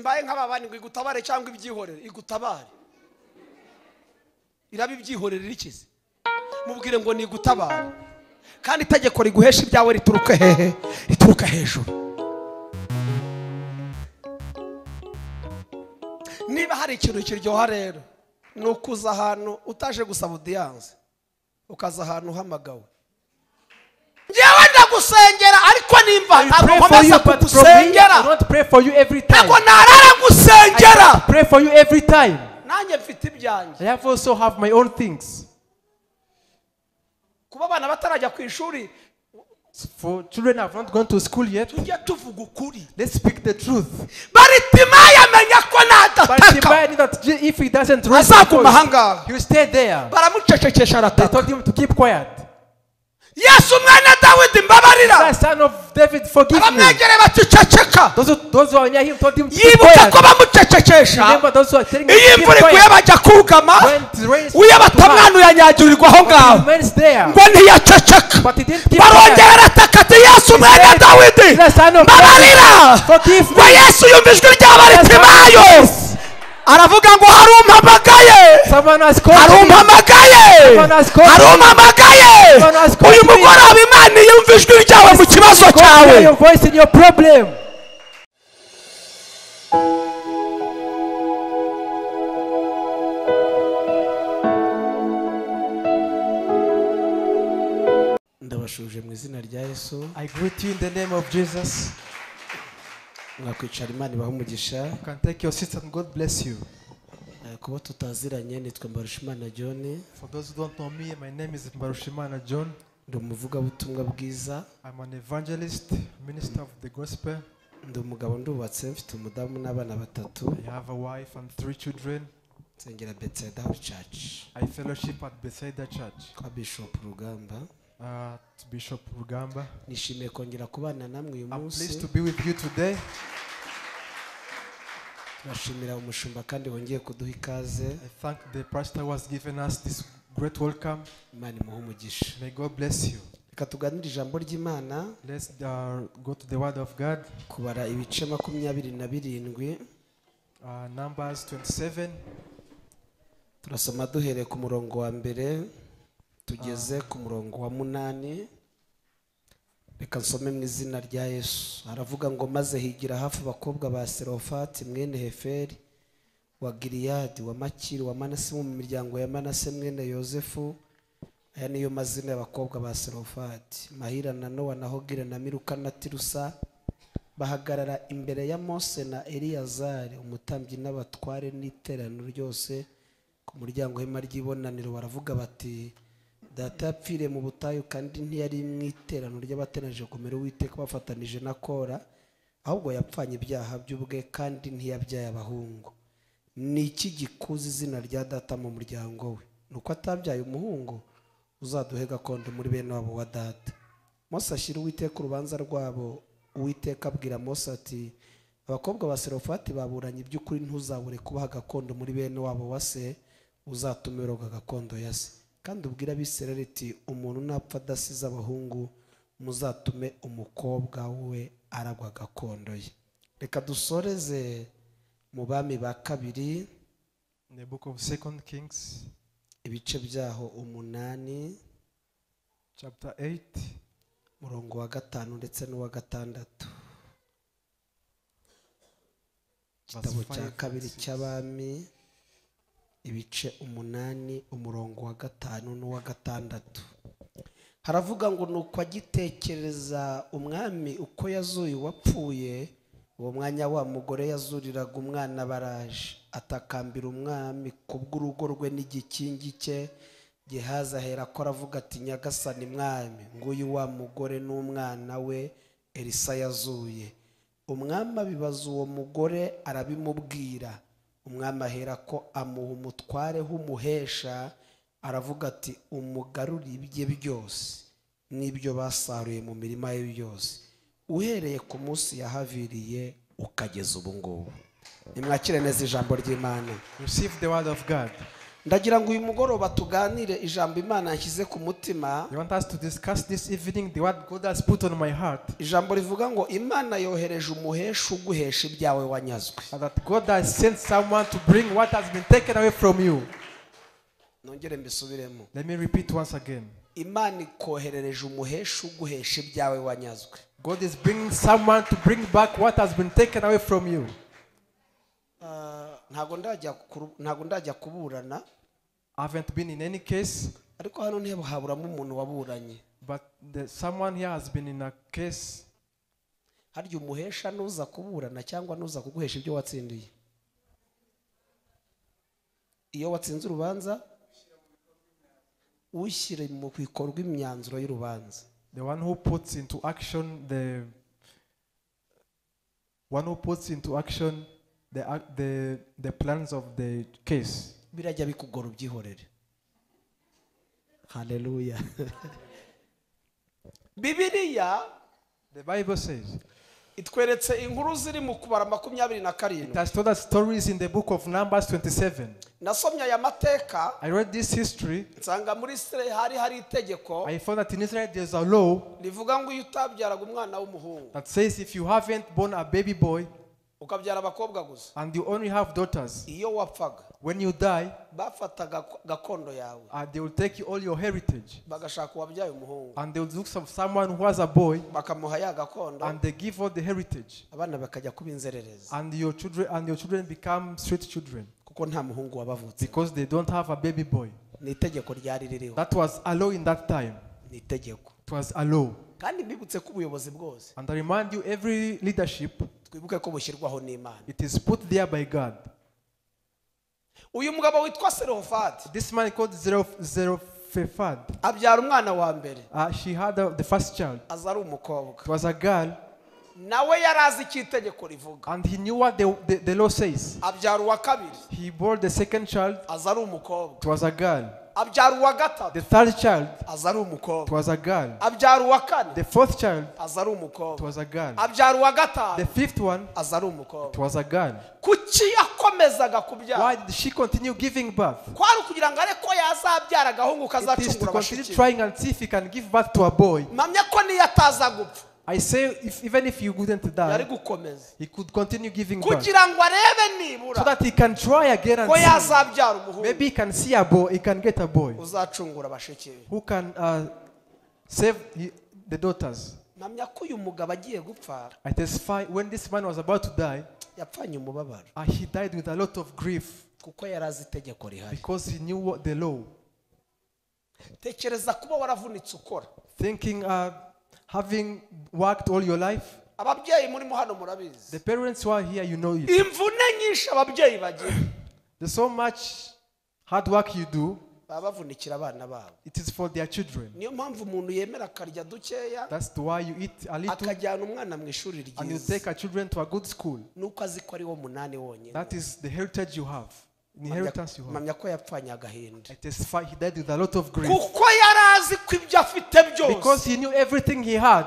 mbaye nk'ababandi ngo igutabare cyangwa ibyihorere. Igutabare. Iraba ibyihorere rikize. Mubwire ngo ni igutabare. Kandi itegeko riguhesha ibyawe rituruka hehe? Rituruka hejuru. Niba hari ikintu kiryoha rero ni ukuza ahantu utaje gusaba udiyanse ukaza ahantu uhamagawe. Ngewe ndagusengera ariko nimba I ntabwo pray for you, nkomeza but from me, kugusengera I don't pray for you every ntabwo time. narara gusengera I pray for you every time. nanjye mfite ibyanjye I have also have my own things. kuba abana batarajya ku ishuri For children who have not gone to school yet, tujye tuvuga ukuri let's speak the truth. baritima yamenya ko But nadataka Timothy knew that Je- if he doesn't raise his azaguma voice, ahangaha he will stay there. baramucecekesha They arataka told him to keep quiet. yesu umwana dawidi mbabarira. Abamwegereye bacecekeka yibuka ko bamucecekesha iyo imvura iguye bajya kugama. Uyo batamwana uyanyagirirwa aho ngaho. ngo ntiyaceceka. barongera arataka ati yesu umwana dawidi mbabarira. Ngo yesu yumva ijwi ry'abarimayo aravuga ngo hari umpamagaye Someone has hari called me. umpamagaye Someone has called hari me. umpamagaye Someone has called uyu me. mugoroba imana yumva ijwi ryawe mu kibazo God, hear cyawe your voice in your problem. ndabashuje mu izina rya yesu I greet you in the name of Jesus. Mwakwicara imana ibaha umugisha You can take your seats and God bless you. Eh, kuba tutaziranye nitwa mbarushimana john For those who don't know me, my name is Mbarushimana John. ndi umuvugabutumwa bwiza I'm an evangelist, minister of the gospel. ndi umugabo ndubatse mfite umudamu n'abana batatu I have a wife and three children. nsengera betseda church I fellowship at Bethesda Church. kwa bishop rugamba Bishop Rugamba. nishimiye kongera kubana namwe uyu I'm munsi pleased to be with you today. turashimira umushumba kandi wongeye kuduha ikaze I thank the pastor who has given us this great welcome. imana imuha umugisha May God bless you. reka tuganire ijambo ry'imana Let's uh, go to the Word of God. kubara ibice makumyabiri na birindwi Uh, Numbers 27. turasoma duhereye ku murongo wa mbere tugeze ku murongo wa munani. Reka nsome mu izina rya yesu. Haravuga ngo maze higira hafi abakobwa ba serofati mwene heferi wa giriyadi wa makiri wa manase mu miryango ya manase mwene yozefu. Aya niyo mazina y'abakobwa ba serofati. Mahira na nowa na hogire na miruka na tirusa bahagarara imbere ya mose na eliyazari umutambyi n'abatware n'iteraniro ryose ku muryango w'ihema ry'ibonaniro. Baravuga bati data yapfiriye mu butayu kandi ntiyari mu iteraniro ry'abateranije kumera uwiteka bafatanije na kora ahubwo yapfanye ibyaha by'ubwe kandi ntiyabyaye abahungu. Ni iki gikuza izina rya data mu muryango we? Ni uko atabyaye umuhungu uzaduhe gakondo muri bene wabo wa data. Mose ashyira uwiteka urubanza rwabo uwiteka abwira mose ati abakobwa ba serofati baburanye iby'ukuri ntuzabure kubaha gakondo muri bene wabo wa se uzatume uroga gakondo ya se. Kandi ubwire abisirayeli iti umuntu napfa adasize abahungu muzatume umukobwa we aragwa gakondo ye. Reka dusoreze mu bami ba kabiri In the book of Second Kings, ibice byaho umunani chapter 8, murongo wa gatanu ndetse n'uwa gatandatu. Igitabo cya kabiri cy'abami ibice umunani umurongo wa gatanu n'uwa gatandatu. Haravuga ngo ni uko agitekereza umwami uko yazuye uwapfuye uwo mwanya wa mugore yazuriraga umwana baraje. Atakambira umwami kubw'urugo rwe n'igikingi cye gehazi ahera ko aravuga ati nyagasani mwami nguyu wa mugore n'umwana we elisa yazuye. Umwami abibaza uwo mugore arabimubwira. Umwami ahera ko amuha umutware w'umuhesha aravuga ati umugarure ibye byose n'ibyo basaruye mu mirima ye byose uhereye ku munsi yahaviriye ukageza ubu ngubu. Nimwakire neza ijambo ry'imana. Receive the Word of God. Ndagira ngo uyu mugoroba tuganire ijambo imana yashyize ku mutima I want us to discuss this evening the word God has put on my heart. ijambo rivuga ngo imana yohereje umuhesha uguhesha ibyawe wanyazwe And that God has sent someone to bring what has been taken away from you. nongere mbisubiremo Let me repeat once again. imana ikoherereje umuhesha uguhesha ibyawe wanyazwe God is bringing someone to bring back what has been taken away from you. Ah, ntabwo ndajya kuburana. I haven't been in any case, ariko hano ntihaburamo umuntu waburanye. But the, someone here has been in a case. harya umuhesha nuza kuburana cyangwa nuza kuguhesha ibyo watsindiye? Iyo watsinze urubanza ushyire mu bikorwa imyanzuro y'urubanza. The one who puts into action the one who puts into action the ac- the the plans of the case. birajya bikugora ubyihorere haleluya bibiliya The Bible says itweretse inkuru ziri mu kubara makumyabiri na it karindwi has told us stories in the book of Numbers 27. nasomye aya mateka I read this history. nsanga muri isirayeli hari hari itegeko I found that in Israel there's a law rivuga ngo iyo utabyaraga umwana w'umuhungu that says if you haven't born a baby boy ukabyara abakobwa gusa. And you only have daughters, iyo wapfaga when you die, bafataga gakondo yawe. uh, they will take all your heritage. Bagashaka uwabyaye umuhungu. And they will look for someone who has a boy. Bakamuha ya gakondo. And they give all the heritage. Abana bakajya kuba inzererezi and your children and your children become street children. Kuko nta muhungu wabavutse. Because they don't have a baby boy. ni itegeko ryari ririho? That was a law in that time. ni itegeko. It was a law. kandi mbibutse ko ubuyobozi bwose. And I remind you, every leadership, twibuke ko bushyirwaho n'imana. It is put there by God. uyu mugabo witwa serofati This man called Zerubbabel, abyara umwana wa mbere. Uh, she had the first child. aza ari umukobwa. Was a girl, nawe yari azi icyo itegeko rivuga. And he knew what the, the, the law says. abyara uwa kabiri. He bore the second child, aza ari umukobwa. It was a girl. Abyara uwa gatatu The third child, aza ari umukobwa was a girl. abyara uwa kane The fourth child, aza ari umukobwa was a girl. abyara uwa The fifth one, aza ari umukobwa was a girl. kuki yakomezaga kubyara Why did she continue giving birth? kwari ukugira ngo areko yazabyara agahungu It is to continue trying and see if he can give birth to a boy. mpamya ko niyo ataza gupfa I say, if, even if you wouldn't yari die, gukomeza. he could continue giving birth. Kugira ngo arebe so nibura that he can try again ko and see. yazabyara umuhungu. Maybe he can see a boy, he can get a boy. Uzacungura abashiki be. Who can uh, save he- the daughters. mpamya ko uyu mugabo agiye gupfa I testify when this man was about to die, yapfanye umubabaro. uh, he died with a lot of grief. Kuko yari azi itegeko rihari. Because he knew what the law. tekereza kuba waravunitse ukora. Thinking, uh, having worked all your life, ababyeyi murimo hano murabizi. The parents who are here, you know it. imvune nyinshi ababyeyi bagira. There's so much hard work you do, baba bavunikira abana babo. It is for their children. niyo mpamvu umuntu yemera akarya dukeya That's why you eat a little akajyana umwana mu ishuri ryiza. and you take a children to a good school. nuko azi ko ari wo munani wonyine. That is the heritage you have, inheritance you have. mamya ko yapfanye agahinda. It is he died with a lot of grief. Kuko yari azi ko ibyo afite because he knew everything he had,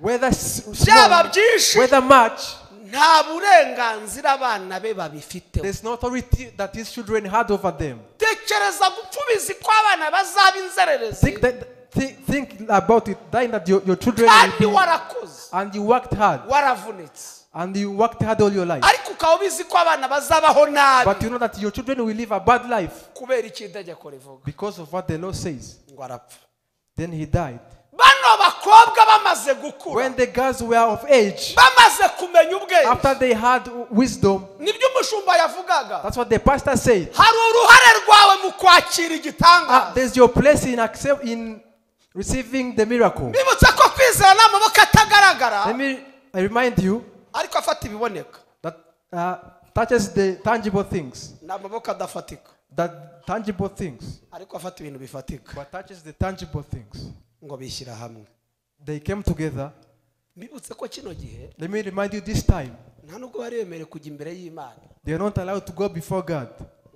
whether small, whether much. nta burenganzira abana be babifiteho There's no authority that his children had over them. tekereza gupfubiza ko abana bazaba inzererezi. Think think, about it, dying that your, your children will be, and you worked hard and you worked hard all your life. ariko ukaba ubizi ko abana bazabaho But nabi you know that your children will live a bad life kubera icyo itegeko rivuga because of what the law says. ngo arapfa Then he died. bano bakobwa bamaze gukura When the girls were of age, bamaze kumenya ubwenge after they had wisdom, nibyo umushumba yavugaga that's what the pastor said. hari uruhare rwawe mu kwakira Ah, igitangaza there's your place in accept in receiving the miracle. bibutsa ko kwizera n'amaboko atagaragara Let me remind you ariko afata ibiboneka. That uh, touches the tangible things, ni amaboko adafatika. That tangible things, ariko afata ibintu bifatika. But touches the tangible things. ngo bishyira hamwe. They came together. mbibutse ko kino gihe Let me remind you this time, nta nubwo bari bemerewe kujya imbere y'imana. They are not allowed to go before God.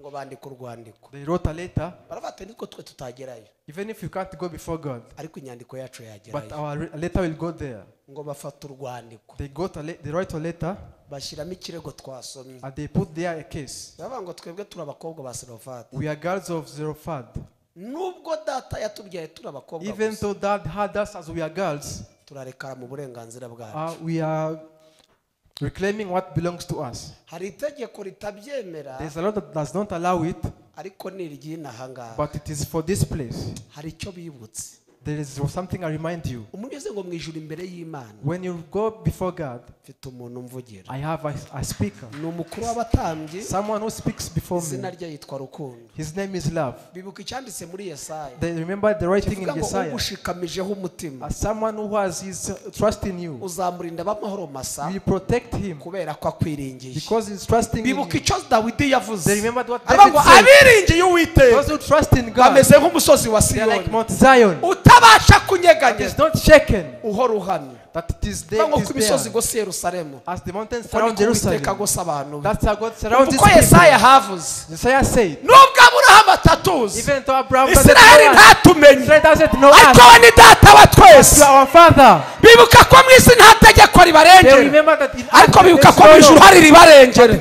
Ngo bandike urwandiko. They wrote a letter, baravuga nitwo twe tutagerayo. Even if you can't go before God, ariko inyandiko yacu but yagerayo our letter will go there. ngo bafata urwandiko. They got a they write a letter. Bashyiramo ikirego twasomye. And they put there a case. baravuga ngo twebwe turi abakobwa ba serofati We are girls of Zerophad. nubwo data yatubyaye turi abakobwa Even though dad had us as we are girls, turarekara mu burenganzira bwacu. uh, we are reclaiming what belongs to us. hari itegeko ritabyemera There's a lot that does not allow it, ariko ni iry'inaha ngaha but it is for this place. hari icyo bibutse There is something I remind you. umuntu ngo imbere y'imana When you go before God, mfite umuntu umvugira I have a, a speaker, ni umukuru w'abatambyi someone who speaks before izina me. rye yitwa rukundo His name is Love. bibuka icyanditse muri yesaya They remember the writing in kivuga ngo Isaiah. ugushikamijeho umutima As someone who has his uh, trust in you, uzamurinda b'amahoro masa you protect him kubera ko akwiringiye because he's trusting in bibuka you. icyo dawidi yavuze They remembered what aravuga ngo David said. abiringiye uwiteka Those who trust in God, bameze nk'umusozi wa they are like siyoni Mount Zion utabasha kunyeganyega uhora uhamye. Igose yerusalemu. Uko niko uwiteka abantu. Be yesaya havuze. Nubwo aburahamu atatuzi isiraheli ntatumenye. Ariko we ni data wa twese. Bibuka ko mu isi nta tegeko ribarengera ariko bibuka ko mu ijuru hari ribarengera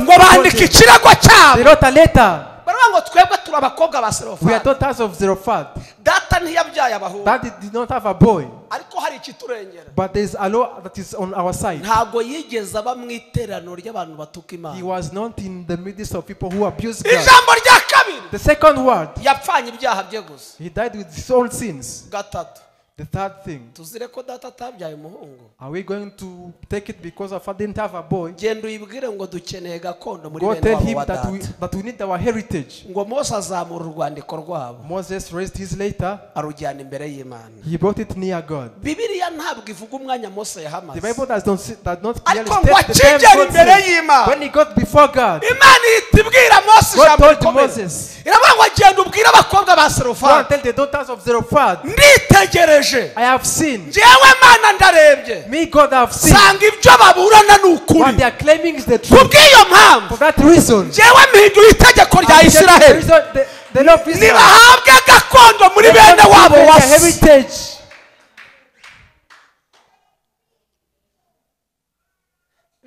ngo bandike ikirago cyabo baravuga ngo twebwe turi abakobwa ba We are serofani daughters of Zerophad. data ntiyabyaye abahungu. That did not have a boy, ariko hari ikiturengera. But there's a law that is on our side. ntabwo yigeze aba mu iteraniro ry'abantu batuka He imana was not in the midst of people who abuse God. ijambo rya kabiri. The second word, yapfanye ibyaha bye gusa. He died with his own sins. gatatu The third thing, tuzire ko data atabyaye umuhungu are we going to take it because our father didn't have a boy? genda uyibwire ngo dukeneye gakondo muri Go tell him that we, that we need our heritage. ngo mose azamura urwandiko rwabo Moses raised his later. arujyana imbere y'imana He brought it near God. bibiliya ntabwo ivuga umwanya mose The Bible does not, does not clearly state the time God said. When he got before God, imana ihita ibwira mose ijambo rikomeye. Iravuga ngo agenda ubwire abakobwa ba serofadi nditegereje. Ngewe mana ndarebye. Sanga ibyo baburana ni ukuri. Kubw'iyo mpamvu. Ngewe mpindura itegeko rya isiraheli. nibahabwe gakondo muri bene wabo wasi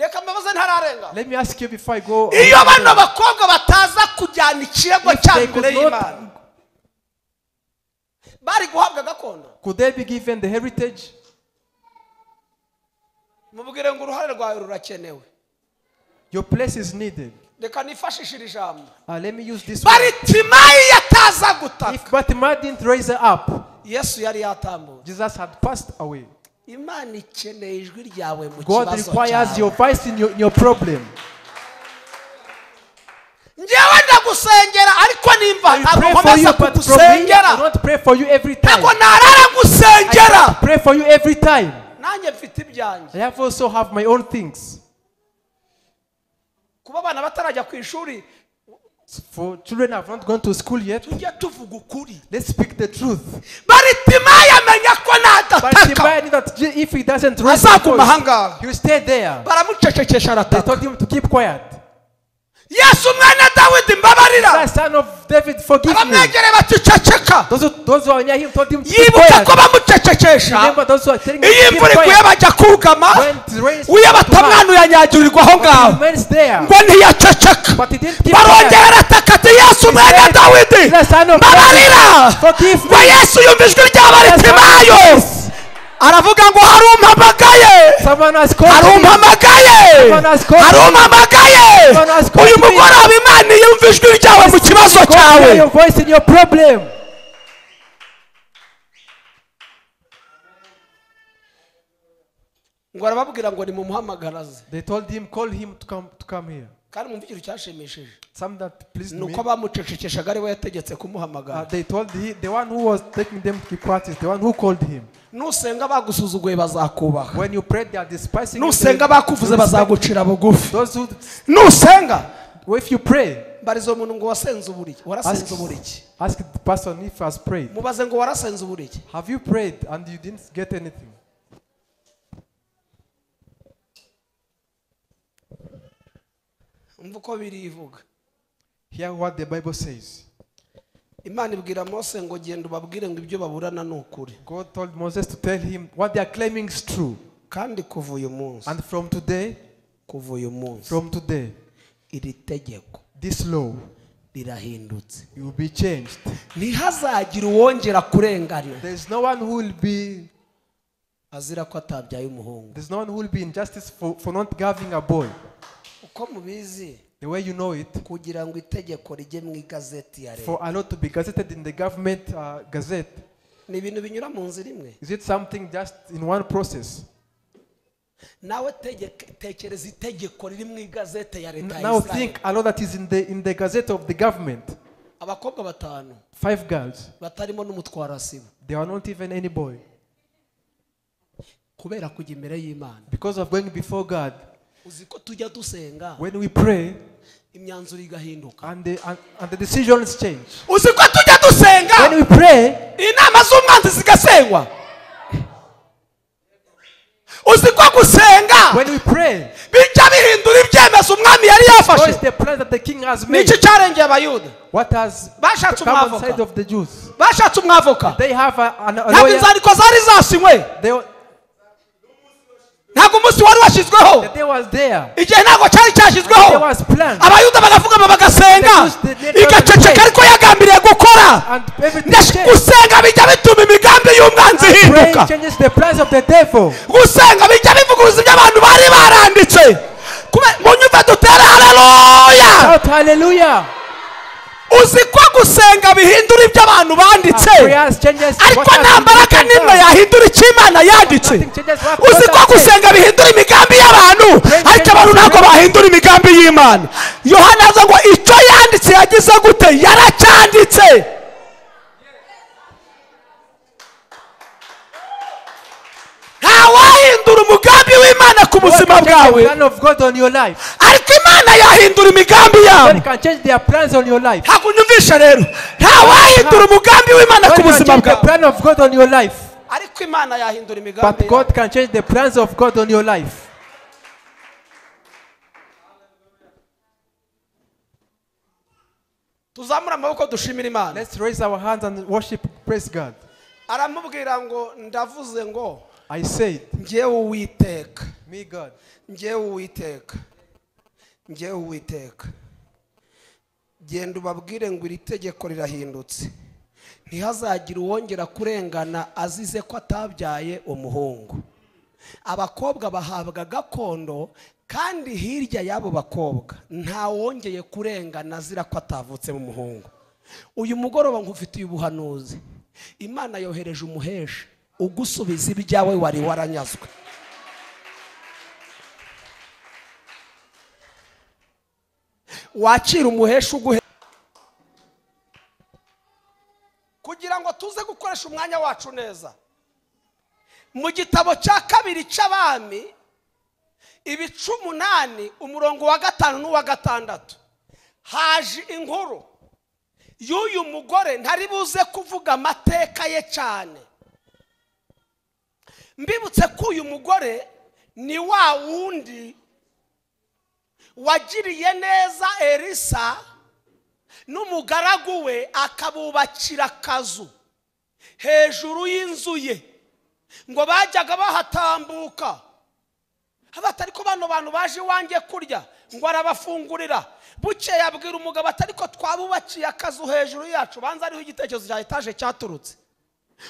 reka mbabaze ntararenga Let me ask you before I go. iyo bano bakobwa bataza kujyana ikirego If cyabo they could not- y'imana bari guhabwa gakondo Could they be given the heritage? mubwire ngo uruhare rwawe rurakenewe Your place is needed. reka Uh, let me use this one. baritimayi yataza If Fatima didn't raise her up, yesu yari yatambutse Jesus had passed away. Imana ikeneye ijwi ryawe mu God kibazo requires your cyawe voice in your, in your problem. njyewe ndagusengera ariko nimba I ntabwo pray for you, nkomeza kugusengera don't pray for you every time. ntabwo narara I gusengera don't pray for you every time. nanjye mfite ibyanjye I have also have my own things. kuba abana batarajya ku ishuri For children have not gone to school yet, let's speak the truth. But knew that if he doesn't ahangaha he will stay there. They told him to keep quiet. Yesu mwene dawidi mbabarira. Baticeceka son of David, forgive me. abamwegereye bati Those who, those who are near him told him to keep yibuka quiet. ko bamucecekesha Remember those who are telling him iyo to imvura iguye quiet. bajya kugama When uyo batamwana uyanyagirirwa aho ngaho. remains there. ngo ntiyaceceka. But he didn't keep barongera arataka ati yesu said, dawidi mbabarira. Ngo yesu yumva ijwi ry'abaritimayo aravuga ngo hari umpamagaye Someone has hari called me. umpamagaye Someone has called hari me. umpamagaye Someone has called uyu me. mugoroba imana yumva ijwi ryawe mu kibazo Go hear cyawe your voice in your problem. ngo arababwira ngo nimumuhamagaraze They told him, call him to come to come here. Some that pleased me. Uh, they told the, the one who was kandi mwumva ikintu cyashimishije nuko abamucecekeshaga ari we yategetse kumuhamagara nusenga bagusuzuguye bazakubaha. Nusenga bakuvuze bazagucira bugufi. Nusenga! Mbariza uwo muntu ngo wasenze uburiki. Warasenze uburiki. mubaze ngo warasenze uburiki. Umva uko biri ivuga Hear what the Bible says. imana ibwira mose ngo genda ubabwire ngo ibyo baburana ni ukuri God told Moses to tell him what they are claiming is true. kandi kuva uyu munsi And from today, kuva uyu munsi From today, iri tegeko this law rirahindutse will be changed. ntihazagire uwongera kurengana There's no one who will be azira ko atabyaye umuhungu there's no one who will be in justice for, for not having a boy. Uko mubizi The way you know it, kugira ngo itegeko rijye mu igazeti ya for leta a law to be gazetted in the government uh, gazette, ni ibintu binyura mu nzira imwe is it something just in one process? nawe tekereza itegeko riri mu igazeti ya leta ya Now think a law that is in the in the gazette of the government. abakobwa batanu Five girls. batarimo n'umutwarasibo There are not even any boy. kubera kujya imbere y'imana Because of going before God, uzi tujya dusenga when we pray imyanzuro igahinduka and the and, and the decisions change. uzi ko tujya dusenga When we pray, inama z'umwanzi zigasengwa uzi gusenga when we pray, bijya bihindura ibyemezo umwami yari what yafashe is the plan that the king has made? niki cyarengeye abayuda What has Bashatse come umwavoka. outside of the Jews? bashatse umwavoka They have a, an, a ntabwo lawyer. inzandiko zari zasinywe They, ntabwo umunsi wari washyizweho the day was there. igihe ntabwo cyari There cyashyizweho was plan. abayuda bagapfukama bagasenga The Jews, they- igaceceka ariko yagambiriye gukora And everything Ndetse changed. gusenga bijya bituma imigambi y'umwanzi ihinduka Praying changes the plans of the devil. gusenga bijya bivuguruza ibyo abantu bari baranditse Kube- munyumve dutere haleluya Shout hallelujah. Uzi ko gusenga bihindura ibyo abantu banditse. Changes. Ariko nta mbaraga n'imwe yahindura icyo imana yanditse. Uzi ko gusenga bihindura imigambi y'abantu? Ariko abantu ntabwo bahindura imigambi y'imana. Yohana aza ngo icyo yanditse yagize gute? Yaracyanditse. Ntawahindura umugambi w'imana ku buzima bwawe. ariko imana yahindura imigambi yabo God can change their plans on your life. ntabwo unyumvisha rero ntawahindura umugambi w'imana ku buzima bwawe. ariko imana yahindura imigambi But God can change the plans of God on your life. tuzamure amaboko dushimira imana. Let's raise our hands and worship, praise God. aramubwira ngo ndavuze ngo I said, ngewe uwiteka. me God, ngewe uwiteka. Ngewe uwiteka. Genda ubabwire ngo iri tegeko rirahindutse. Ntihazagire uwongera kurengana azize ko atabyaye umuhungu. Abakobwa bahabwa gakondo kandi hirya y'abo bakobwa nta wongeye kurengana azira ko atavutsemo umuhungu uyu mugoroba nkufitiye ubuhanuzi. Imana yohereje umuhesha. Ugusubiza ibyawe wari waranyazwe. Wakira umuhesha uguhe kugira ngo tuze gukoresha umwanya wacu neza. Mu gitabo cya kabiri cy'abami ibice umunani umurongo wa gatanu n'uwa gatandatu. Haje inkuru y'uyu mugore ntari buze kuvuga amateka ye cyane. Mbibutse ko uyu mugore ni wa wundi wagiriye neza elisa n'umugaragu we akabubakira akazu hejuru y'inzu ye ngo bajyaga bahatambuka. Abata ariko bano bantu baje iwanjye kurya ngo arabafungurira. Bukeye abwira umugabo ati ariko twabubakiye akazu hejuru yacu. Banza ariho igitekerezo cya etaje cyaturutse.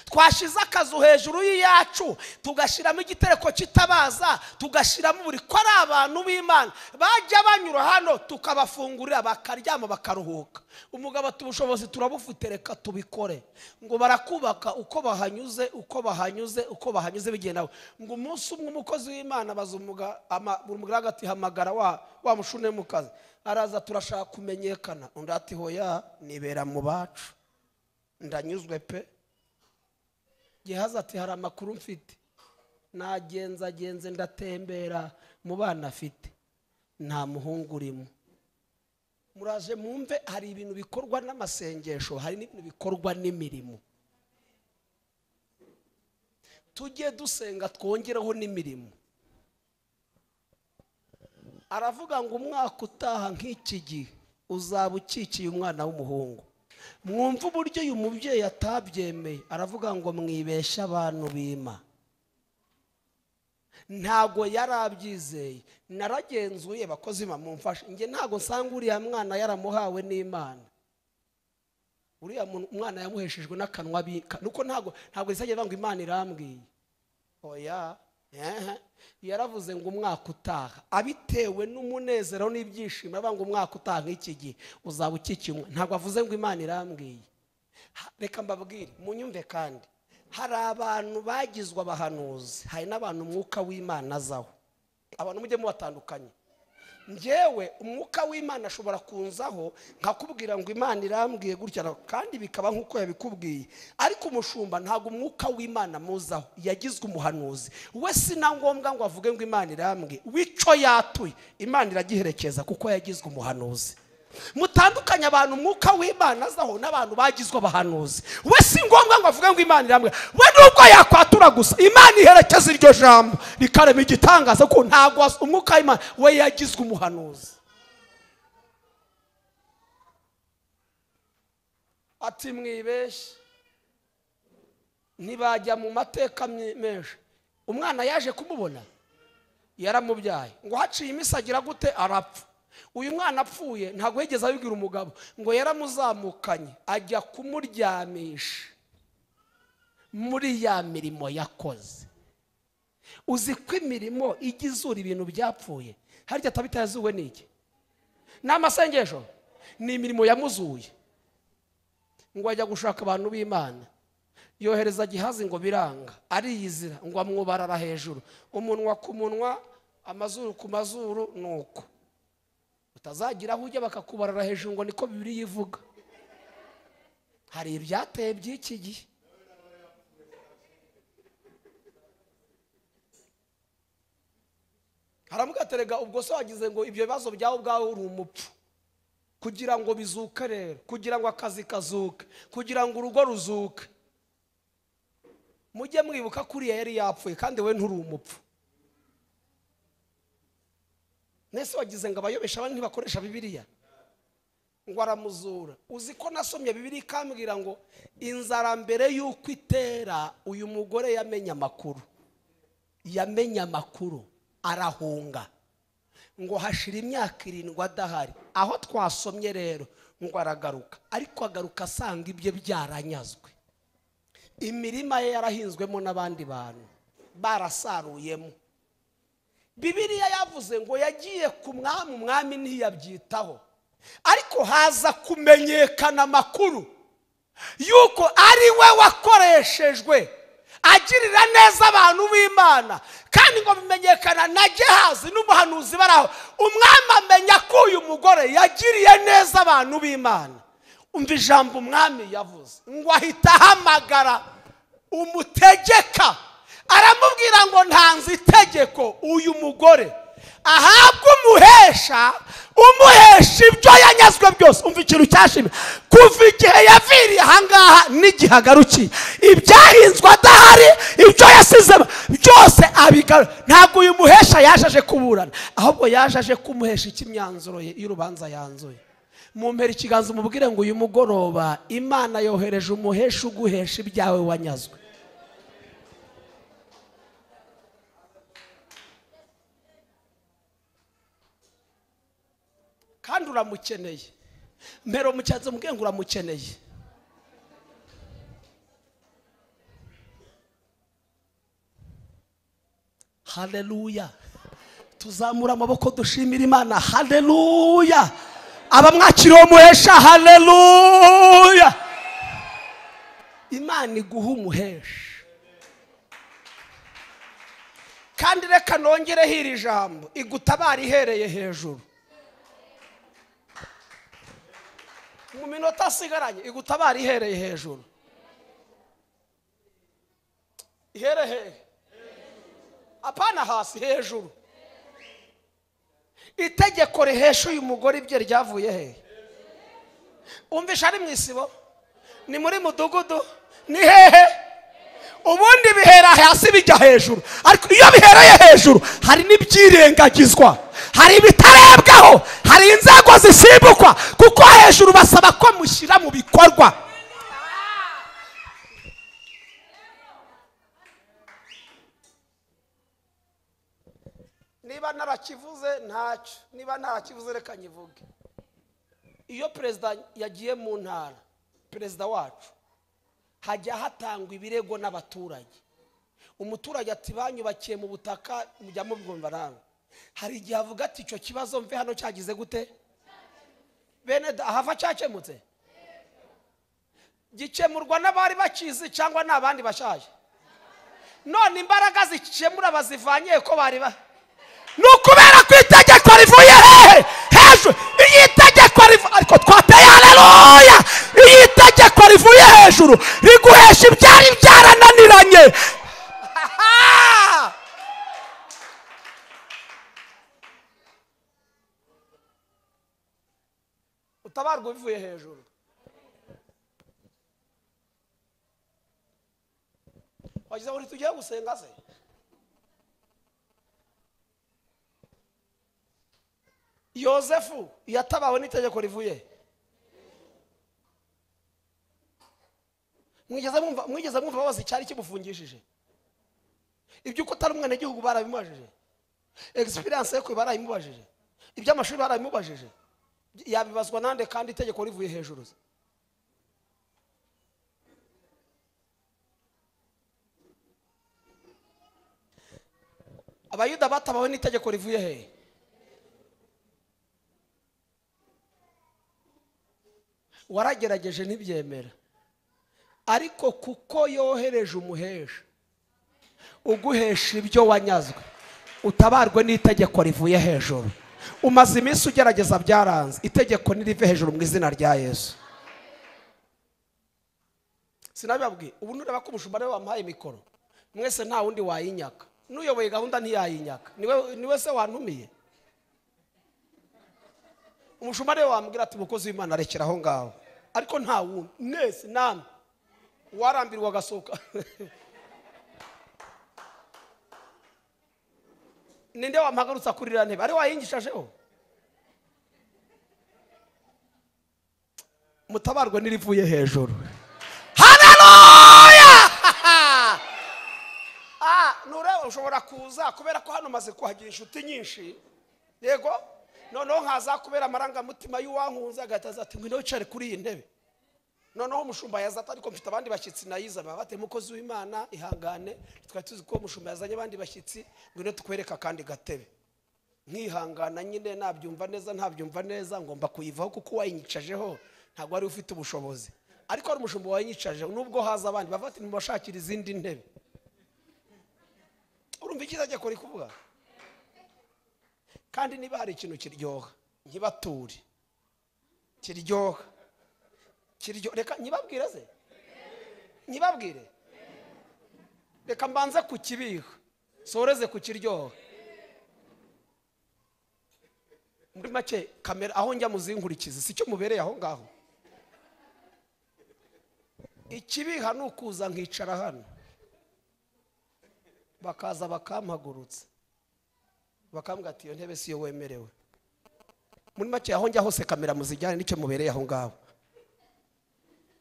Twashyize akazu hejuru y'iyacu tugashyiramo igitereko kitabaza tugashyiramo buri ko ari abantu b'imana bajya banyura hano tukabafungurira bakaryama bakaruhuka. Umugabo ati ubushobozi turabufite reka tubikore. Ngo barakubaka uko bahanyuze uko bahanyuze uko bahanyuze bigenda ngo umunsi umwe umukozi w'imana abaza buri mugaragu ati hamagara wa mushune mu kazi araza turashaka kumenyekana. Undi ati hoya nibera mu bacu. Ndanyuzwe pe. Gihaza ati hari amakuru mfite? Nagenzagenze ndatembera mu bana afite. Nta muhungu urimo. Muraje mwumve hari ibintu bikorwa n'amasengesho hari n'ibintu bikorwa n'imirimo. Tujye dusenga twongereho n'imirimo. Aravuga ngo umwaka utaha nk'iki gihe uzaba ukikiye umwana w'umuhungu mwumva uburyo uyu mubyeyi atabyemeye. Aravuga ngo mwibeshe abantu bima ntago yari abyizeye. Naragenzuye bakozi bamumfashe. Njye ntago nsanga uriya mwana yaramuhawe n'imana. Uriya umwana yamuheshejwe n'akanwa ntago ntabwo yisajya ngo imana irambwiye. Oya. Yaravuze ngo umwaka utaha. Abitewe n'umunezero n'ibyishimo aravuga ngo umwaka utaha nk'iki gihe uzaba ukikinywa ntabwo avuze ngo imana irambwiye. Reka mbabwire munyumve kandi. Hari abantu bagizwe abahanuzi hari n'abantu umwuka w'imana azaho. Abantu mujye mubatandukanye njyewe umwuka w'imana ashobora kunzaho nkakubwira ngo imana irambwiye gutya kandi bikaba nk'uko yabikubwiye. Ariko umushumba ntabwo umwuka w'imana muzaho. Yagizwe umuhanuzi. We si na ngombwa ngo avuge ngo imana irambwiye. W'icyo yatuye imana iragiherekeza kuko yagizwe umuhanuzi. Mutandukanye abantu umwuka w'imana azaho n'abantu bagizwe abahanuzi. We si ngombwa ngo avuge ngo imana irambwiye we nubwo yakwatura gusa imana iherekeza iryo jambo. Rikarema igitangaza ko ntabwo umwuka w'imana we yagizwe umuhanuzi. Ati mwibeshye. Ntibajya mu mateka menshi umwana yaje kumubona yaramubyaye. Ngo haciye iminsi agira gute arapfa. Uyu mwana apfuye ntabwo yigeze abibwira umugabo. Ngo yaramuzamukanye ajya kumuryamisha muri ya mirimo yakoze. Uzi ko imirimo ijya izura ibintu byapfuye? Harya atabita yazuwe n'iki ni amasengesho? Ni imirimo yamuzuye. Ngo ajya gushaka abantu b'imana. Yohereza gihazi ngo biranga. Ariyizira ngo amwubarara hejuru. Umunwa ku munwa amazuru ku mazuru ni uko utazagira aho ujya bakakubarara hejuru ngo niko bibiri yivuga hari ibyateye by'iki gihe? Haramugaterega ubwo se wagize ngo ibyo bibazo byawe ubwawe uri umupfu? Kugira ngo bizuke rero kugira ngo akazi kazuke kugira ngo urugo ruzuke. Mujye mwibuka ko uriya yari yapfuye kandi we nturi umupfu nese wagize ngo abayobesha abandi ntibakoresha bibiliya? Ngo aramuzura. Uzi ko nasomye bibiri ikambwira ngo inzara mbere y'uko itera uyu mugore yamenye amakuru. Yamenye amakuru arahunga. Ngo hashira imyaka irindwi adahari. Aho twasomye rero ngo aragaruka. Ariko agaruka asanga ibye byaranyazwe. Imirima ye yarahinzwemo n'abandi bantu. Barasaruyemo. Bibiriya yavuze ngo yagiye ku mwami umwami ntiyabyitaho. Ariko haza kumenyekana amakuru yuko ari we wakoreshejwe agirira neza abantu b'imana. Kandi ngo bimenyekana na gehazi n'umuhanuzi bari aho. Umwami amenya ko uyu mugore yagiriye neza abantu b'imana. Umva ijambo umwami yavuze. Ngo ahita ahamagara umutegeka. Aramubwira ngo ntanze itegeko uyu mugore. Ahabwe umuhesha umuhesha ibyo yanyazwe byose. Umva ikintu cyashimye. Kuva igihe yaviriye ahangaha n'igihe agarukiye ibyahinzwe adahari ibyo yasizemo byose abigaru. Ntabwo uyu muhesha yaje aje kuburana. Ahubwo yaje aje kumuhesha ik'imyanzuro ye y'urubanza yanzuye. Mumpera ikiganza umubwire ngo uyu mugoroba imana yohereje umuhesha uguhesha ibyawe wanyazwe. Kandi uramukeneye. Mbere umucyatsi mubwire ngo uramukeneye. Haleluya tuzamura amaboko dushimira imana. Haleluya abamwakiriye umuhesha haleluya imana iguha umuhesha. Kandi reka nongereho iri jambo. Igutabara ihereye hejuru. Mu minota asigaranye igutabara ihereye hejuru. Ihere hehe apana hasi hejuru. Itegeko rihesha uyu mugore ibye ryavuye hehe umvisha ari mu isibo. Ni muri mudugudu. Ni hehe? Ubundi bihera hasi bijya hejuru. Ariko iyo bihereye hejuru hari n'ibyirengagizwa. Hari ibitarebwaho hari inzego zisimbukwa. Kuko hejuru basaba ko mushyira mu bikorwa. Niba narakivuze ntacyo. Niba ntarakivuze reka nyivuge iyo perezida yagiye mu ntara perezida wacu hajya hatangwa ibirego n'abaturage. Umuturage ati banyubakiye mu butaka mujya mubwumva nawe. Hari igihe avuga ati icyo kibazo mve hano cyagize gute? Bene ahava cyakemutse? Gikemurwa n'abari bakizi cyangwa ni abandi bashaje? None imbaraga zikemura bazivanye ko bari ba ni ukubera ko itegeko rivuye hehe hejuru iyo itegeko rivuye ariko twateye hareruya iyo itegeko rivuye hejuru riguhesha ibyari byarananiranye utabarwa bivuye hejuru wagize ngo ntitugiye gusenga se yosefu yatabawe n'itegeko rivuye mwigeze mwumva babaza icyari kimufungishije iby'uko utari umwenegihugu barabimubajije egisipiriyanse ye kwe barabimubajije iby'amashuri barabimubajije yabibazwa nande kandi itegeko rivuye hejuru? Abayuda batabawe n'itegeko rivuye hehe waragerageje ntibyemera. Ariko kuko yohereje umuhesha uguhesha ibyo wanyazwe utabarwe n'itegeko rivuye hejuru. Umaze iminsi ugerageza byaranze. Itegeko nirive hejuru mu izina rya yesu. Sinabibabwiye. Ubu nureba ko umushumba ari we wamuhaye mikoro mwese nta wundi wayinyaka. N'uyoboye gahunda ntiyayinyaka. Niwe se wantumiye? Umushumba ari we wambwira ati umukozi w'imana arekera aho ngaho. Ariko nta wundi. Mwese namwe warambirwa agasohoka ninde wamuhagarutsa kuri iriya ntebe ari wayingishajeho mutabarwe n'irivuye hejuru. Haleluya! Ah nureba ushobora kuza kubera ko hano maze kuhagira inshuti nyinshi. Yego noneho nkaza kubera amarangamutima y'uwankunze agahita aza ati ngwino wicare kuri iyi ntebe. Noneho umushumba yazata ariko mfite abandi bashyitsi nayiza bati mukozi w'imana ihangane. Twari tuzi ko umushumba yazanye abandi bashyitsi ngwino tukwereka akandi gatebe. Nkihangana nyine nabyumva neza ntabyumva neza ngomba kuyivaho kuko wayinyicajeho ntabwo wari ufite ubushobozi. Ariko hari umushumba wayinyicajeho nubwo haza abandi bava bati mubashakira izindi ntebe. Urumva icyiza tegeko rikuvuga kandi niba hari ikintu kiryoha nkibature. Kiryoha. Kiryo reka nyibabwire ze nyibabwire. Reka mbanze ku kibiha soreze ku kiryoha muri make kamera aho njya muzinkurikizi si cyo mubereye aho ngaho. Ikibiha ni ukuza nkicara hano. Bakaza bakampagurutsa bakambwira ati iyo ntebe siyo wemerewe. Muri make aho njya hose kamera muzijyane ni cyo mubereye aho ngaho.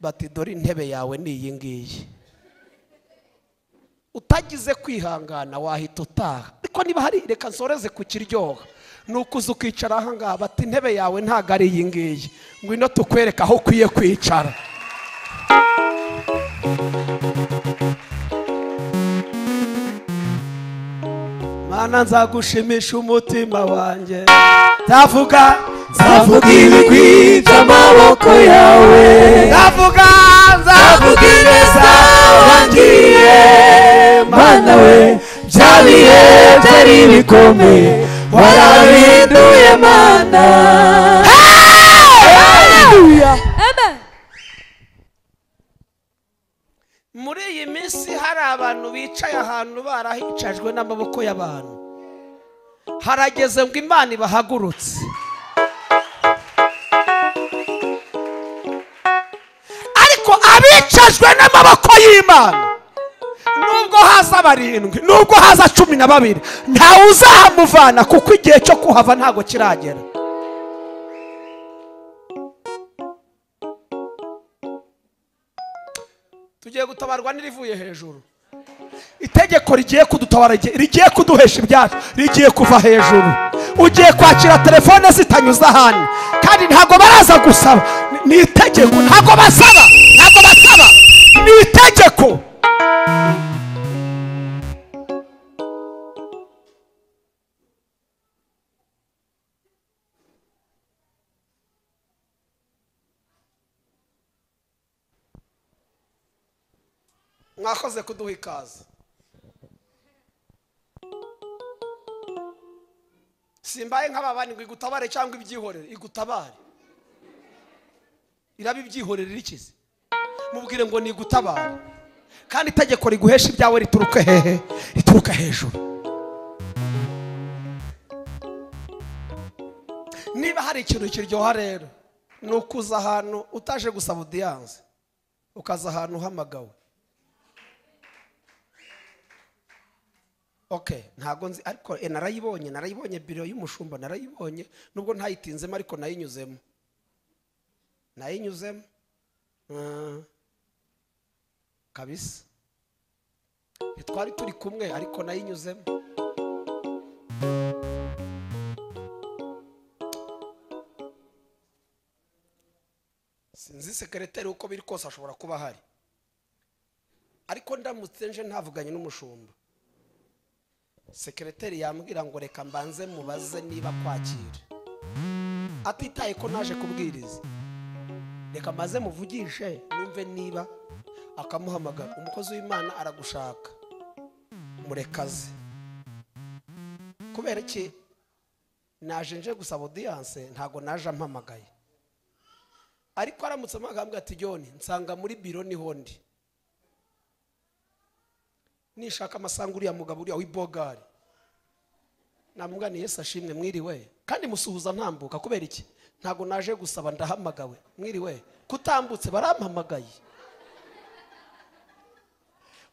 Bati dore intebe yawe ni iyi ngiyi. Utagize kwihangana wahita utaha. Ariko niba hari reka nsoreze ku kiryoha. Ni ukuza ukicara aha ngaha. Bati intebe yawe ntabwo ari iyi ngiyi. Ngwino tukwereka aho ukwiye kwicara. Mana nzagushimisha umutima wanjye. Ndavuga Nzavuga ibigwi by'amaboko yawe. Ndavuga Nzavuga ineza wangiriye Mana we bya bihe byari bikomeye Warabihinduye Mana. Muri iyi minsi hari abantu bicaye ahantu barahicajwe n'amaboko y'abantu. Harageze ngo imana ibahagurutse. Ariko abicajwe n'amaboko y'imana. Nubwo haza barindwi nubwo haza cumi na babiri ntawe uzahamuvana kuko igihe cyo kuhava ntabwo kiragera. Tugiye gutabarwa n'irivuye hejuru. Itegeko rigiye kudutabara rigiye kuduhesha ibyacu rigiye kuva hejuru. Ugiye kwakira telefone zitanyuze ahandi kandi ntabwo baraza gusaba. Ni- itegeko ntabwo basaba. Ntabwo basaba. Ni itegeko mwakoze kuduha ikaze. Simbaye nk'ababani ngo igutabare cyangwa ibyihorere. Igutabare. Iraba ibyihorere rikize mubwire ngo ni igutabare kandi itegeko riguhesha ibyawe rituruka hehe? Rituruka hejuru. Niba hari ikintu kiryoha rero ni ukuza ahantu utaje gusaba udiyanse ukaza ahantu uhamagawe. Okay ntabwo nzi ariko eh, narayibonye narayibonye biro y'umushumba narayibonye nubwo ntayitinzemo ariko nayinyuzemo. Nayinyuzemo Ah, kabisa. Ntitwari turi kumwe ariko nayinyuzemo sinzi sekereteri uko biri kose ashobora kuba ahari. Ariko ndamutse nje ntavuganye n'umushumba. Sekereteri yambwira ngo reka mbanze mubaze niba kwakira. Atitaye ko naje kubwiriza. Reka maze muvugishe numve niba akamuhamagara. Umukozi w'imana aragushaka. Murekaze. Kubera iki? Naje nje gusaba odiyanse ntabwo naje ampamagaye. Ariko aramutse amagambwe ati joni nsanga muri biro ni ho ndi. Nishaka amasanga uriya mugabo uriya w'ibogari. Namubwa ni yesu ashimwe mwiriwe. Kandi musuhuza ntambuka. Kubera iki? Ntabwo naje gusaba ndahamagawe. Mwiriwe kutambutse barampamagaye.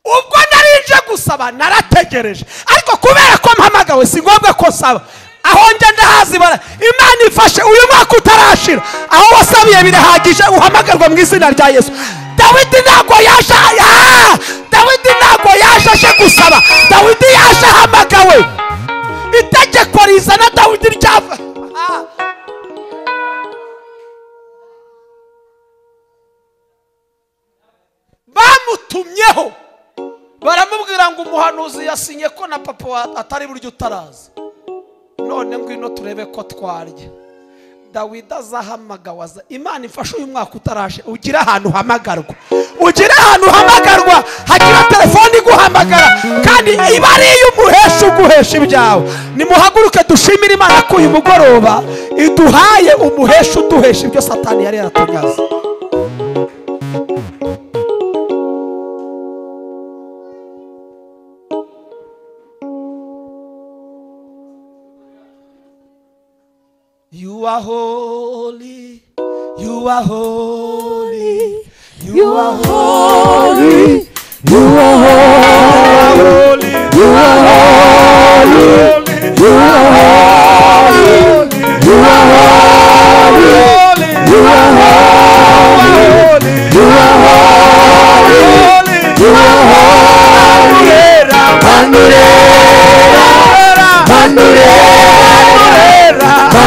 Ubwo nari nje gusaba narategereje. Ariko kubera ko mpamagawe si ngombwa ko nsaba. Aho njya ndahazi bara imana ifashe uyu mwaka utarashira. Aho wasabiye birahagije uhamagarwa mu izina rya yesu. Dawidi ntabwo yaje dawidi ntabwo yaje aje gusaba. Dawidi yaje ahamagawe. Itegeko rizana dawidi ryava bamutumyeho baramubwira ngo umuhanuzi yasinye ko na papa atari buryo utaraza. None ngwino turebe ko twarya. Dawidi azahamagawe aza. Imana ifashe uyu mwaka utarashe. Ugire ahantu uhamagarwa. Ugire ahantu uhamagarwa. Hagira telefone iguhamagara. Kandi iba ari iy'umuhesha uguhesha ibyawe. Nimuhaguruke dushimire imana ko uyu mugoroba iduhaye umuhesha uduhesha ibyo satani yari yaratunyaze are holy, you are holy, you are holy, You are holy. you are holy, You are holy. You are holy. You are holy. You are holy. You are holy. Manurera. Manurera.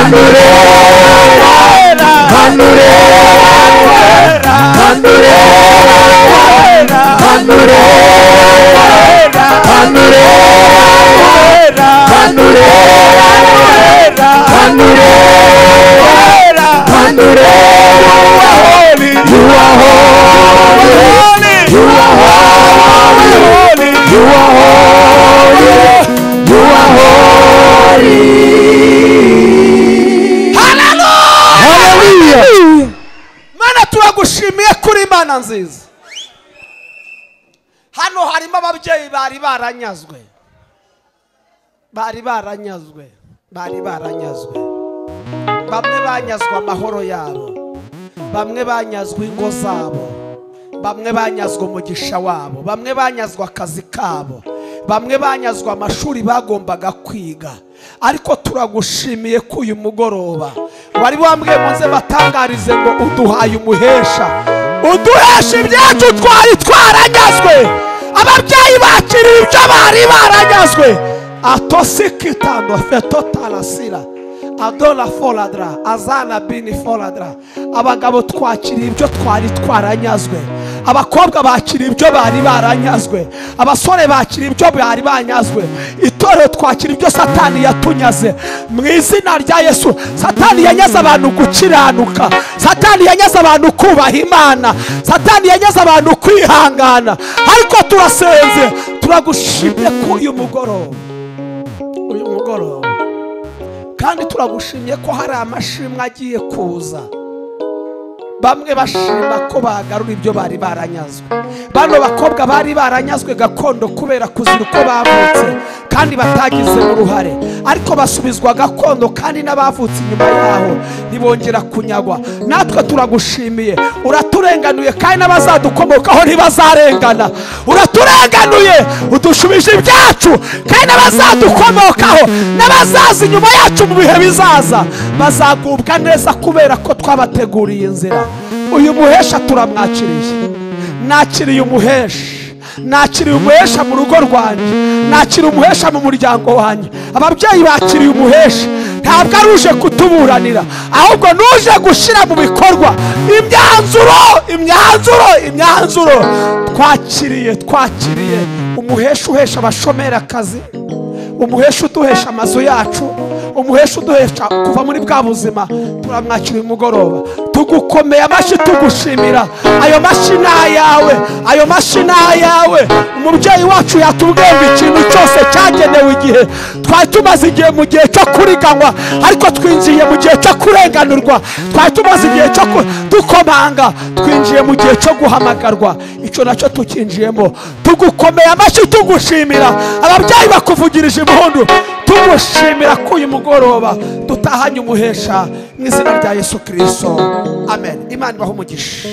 Bandure, bandure, bandure, bandure, bandure, bandure, bandure, bandure. You are. You are holy. You are holy. You are holy. Kuri imana nziza. Hano harimo ababyeyi bari baranyazwe. Bari baranyazwe. Bari baranyazwe. Bamwe banyazwe amahoro yabo. Bamwe banyazwe ingo zabo. Bamwe banyazwe umugisha wabo. Bamwe banyazwe akazi kabo. Bamwe banyazwe amashuri bagombaga kwiga. Ariko turagushimiye ko uyu mugoroba. Wari wambwiye muze batangarize ngo uduhaye umuhesha. Uduhesha ibyacu twari twaranyazwe ababyeyi bakiriye ibyo bari baranyazwe atosikitando fetotarasira adora foradra azana bini foradra. Abagabo twakiriye ibyo twari twaranyazwe. Abakobwa bakiriye ibyo bari baranyazwe. Abasore bakiriye ibyo bari banyazwe. Itorero twakira ibyo satani yatunyaze. Mu izina rya yesu satani yanyaze abantu gukiranuka. Satani yanyaze abantu kubaha imana. Satani yanyaze abantu kwihangana. Ariko turasenze turagushimye ko uyu mugoroba. Uyu mugoroba. Kandi turagushimye ko hari amashimwe agiye kuza. Bamwe bashima ko bagarura ibyo bari baranyazwe. Bano bakobwa bari baranyazwe gakondo kubera kuzira uko bavutse kandi batagizemo uruhare. Ariko basubizwa gakondo kandi n'abavutse inyuma yaho ntibongera kunyagwa. Natwe turagushimiye. Uraturenganuye kandi n'abazadukomokaho ntibazarengana. Uraturenganuye! Udushubije ibyacu kandi n'abazadukomokaho n'abazaza inyuma yacu mu bihe bizaza. Bazagubwa neza kubera ko twabateguriye inzira. Uyu muhesha turamwakiriye. Nakiriye umuhesha nakiriye umuhesha mu rugo rwanjye nakiriye umuhesha mu muryango wanjye. Ababyeyi bakiriye umuhesha ntabwo ari uje kutuburanira ahubwo n'uje gushyira mu bikorwa. Imyanzuro imyanzuro imyanzuro. Twakiriye twakiriye. Umuhesha uhesha abashomeri akazi umuhesha uduhesha amazu yacu umuhesha uduhesha kuva muri bwa buzima. Turamwakira uyu mugoroba tugukomeye amashyi tugushimira. Ayo mashyi ni ayawe ayo mashyi ni ayawe. Umubyeyi wacu yatubwiye ngo ikintu cyose cyagenewe igihe. Twari tumaze igihe mu gihe cyo kuriganywa ariko twinjiye mu gihe cyo kurenganurwa. Twari tumaze igihe cyo dukomanga. Twinjiye mu gihe cyo guhamagarwa. Icyo na cyo tukinjiyemo. Tugukomeye amashyi tugushimira. Ababyeyi bakuvugirije impundu tugushimira ko uyu mugoroba. Dutahanye umuhesha mu izina rya yesu kirisito amen. Imana ibahe umugisha